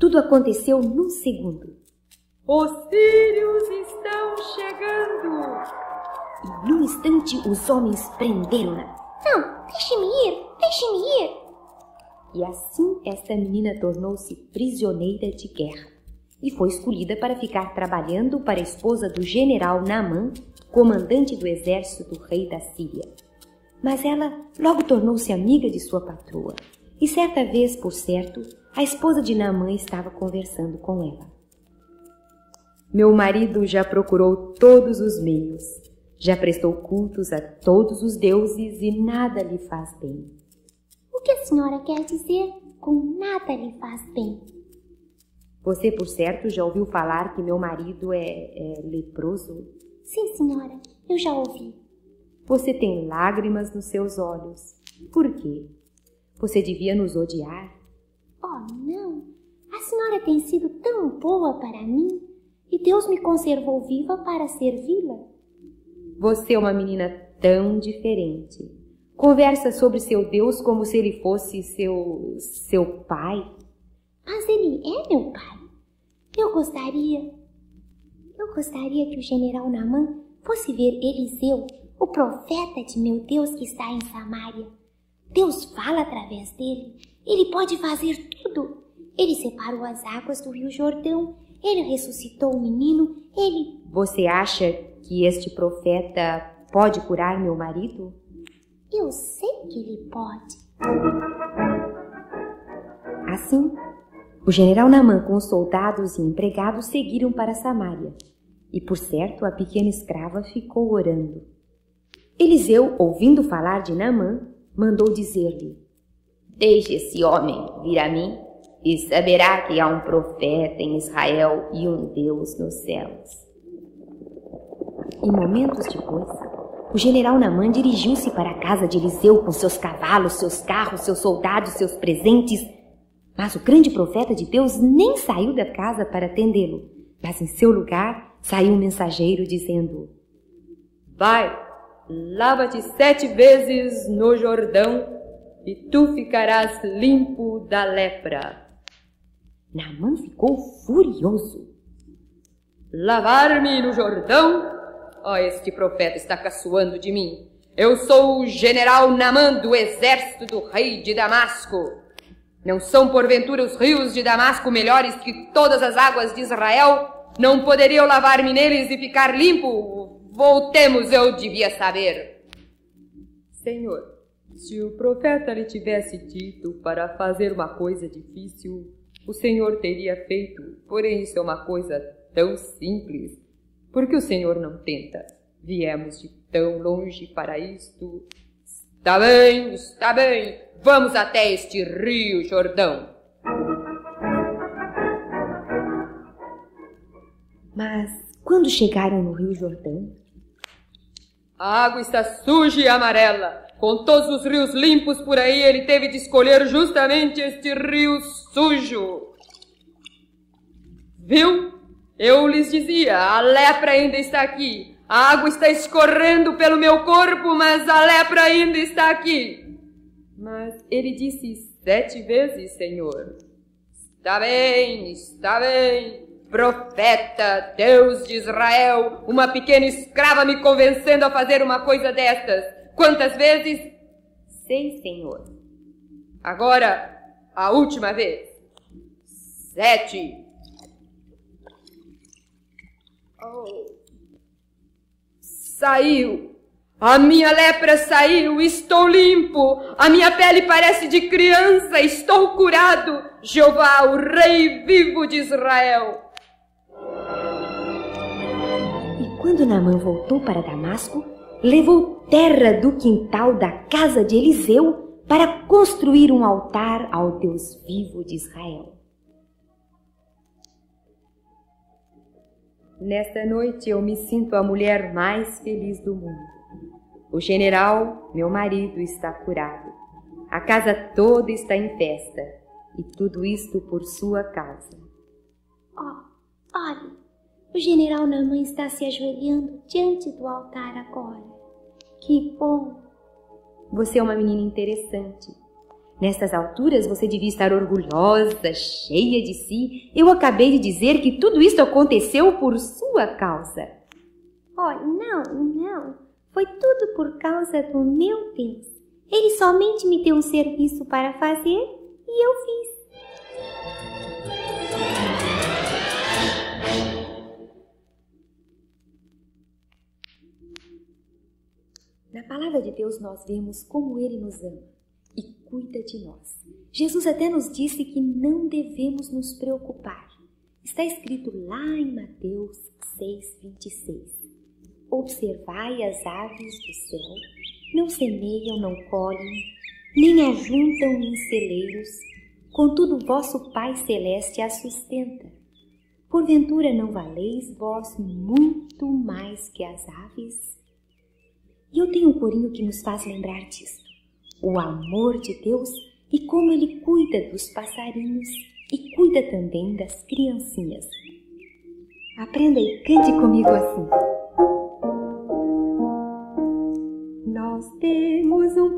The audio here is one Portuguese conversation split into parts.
Tudo aconteceu num segundo. Os sírios estão chegando! E num instante os homens prenderam-na. Não, deixe-me ir, deixe-me ir. E assim esta menina tornou-se prisioneira de guerra e foi escolhida para ficar trabalhando para a esposa do general Naamã, comandante do exército do rei da Síria. Mas ela logo tornou-se amiga de sua patroa, e certa vez, por certo, a esposa de Naamã estava conversando com ela. Meu marido já procurou todos os meios, já prestou cultos a todos os deuses e nada lhe faz bem. O que a senhora quer dizer com nada lhe faz bem? Você, por certo, já ouviu falar que meu marido é, é leproso? Sim, senhora, eu já ouvi. Você tem lágrimas nos seus olhos. Por quê? Você devia nos odiar? Não! A senhora tem sido tão boa para mim e Deus me conservou viva para servi-la. Você é uma menina tão diferente. Conversa sobre seu Deus como se ele fosse seu seu pai. Mas ele é meu pai. Eu gostaria. Eu gostaria que o general Naamã fosse ver Eliseu, o profeta de meu Deus que está em Samaria. Deus fala através dele. Ele pode fazer tudo. Ele separou as águas do rio Jordão. Ele ressuscitou o menino. Ele. Você acha que este profeta pode curar meu marido? Eu sei que ele pode. Assim, o general Namã com os soldados e empregados seguiram para Samaria. E por certo a pequena escrava ficou orando. Eliseu, ouvindo falar de Naamã, mandou dizer-lhe: Deixe esse homem vir a mim e saberá que há um profeta em Israel e um Deus nos céus. E momentos depois, o general Namã dirigiu-se para a casa de Eliseu com seus cavalos, seus carros, seus soldados, seus presentes. Mas o grande profeta de Deus nem saiu da casa para atendê-lo, mas em seu lugar saiu um mensageiro dizendo: Vai, lava-te sete vezes no Jordão e tu ficarás limpo da lepra. Naamã ficou furioso. Lavar-me no Jordão? Oh, este profeta está caçoando de mim. Eu sou o general Naamã do exército do rei de Damasco. Não são porventura os rios de Damasco melhores que todas as águas de Israel? Não poderia eu lavar-me neles e ficar limpo? Voltemos, eu devia saber. Senhor, se o profeta lhe tivesse dito para fazer uma coisa difícil, o Senhor teria feito. Porém, isso é uma coisa tão simples. Por que o Senhor não tenta? Viemos de tão longe para isto. Está bem, está bem. Vamos até este rio Jordão. Mas quando chegaram no rio Jordão, a água está suja e amarela. Com todos os rios limpos por aí, ele teve de escolher justamente este rio sujo. Viu? Eu lhes dizia, a lepra ainda está aqui. A água está escorrendo pelo meu corpo, mas a lepra ainda está aqui. Mas ele disse sete vezes, Senhor. Está bem, está bem. Profeta, Deus de Israel, uma pequena escrava me convencendo a fazer uma coisa destas. Quantas vezes? Seis, Senhor. Agora, a última vez. Sete. Oh. Saiu. A minha lepra saiu, estou limpo. A minha pele parece de criança, estou curado. Jeová, o Rei vivo de Israel. E quando Naamã voltou para Damasco, levou terra do quintal da casa de Eliseu para construir um altar ao Deus vivo de Israel. Nesta noite eu me sinto a mulher mais feliz do mundo. O general, meu marido, está curado. A casa toda está em festa. E tudo isto por sua causa. Oh, olhe, o general Namã está se ajoelhando diante do altar agora. Que bom! Você é uma menina interessante. Nestas alturas você devia estar orgulhosa, cheia de si. Eu acabei de dizer que tudo isso aconteceu por sua causa. Oh, não, não. Foi tudo por causa do meu Deus. Ele somente me deu um serviço para fazer e eu fiz. Na palavra de Deus nós vemos como ele nos ama e cuida de nós. Jesus até nos disse que não devemos nos preocupar. Está escrito lá em Mateus 6:26. Observai as aves do céu, não semeiam, não colhem, nem ajuntam em celeiros, contudo vosso Pai celeste as sustenta. Porventura não valeis vós muito mais que as aves? E eu tenho um corinho que nos faz lembrar disso. O amor de Deus e como Ele cuida dos passarinhos e cuida também das criancinhas. Aprenda e cante comigo assim. Nós temos um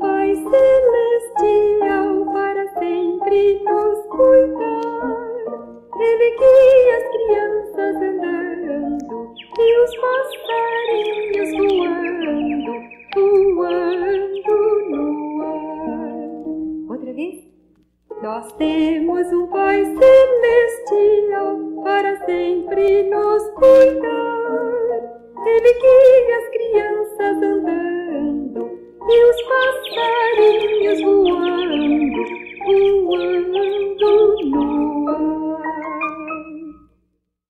Nós temos um Pai celestial para sempre nos cuidar. Ele guia as crianças andando e os passarinhos voando, voando no ar.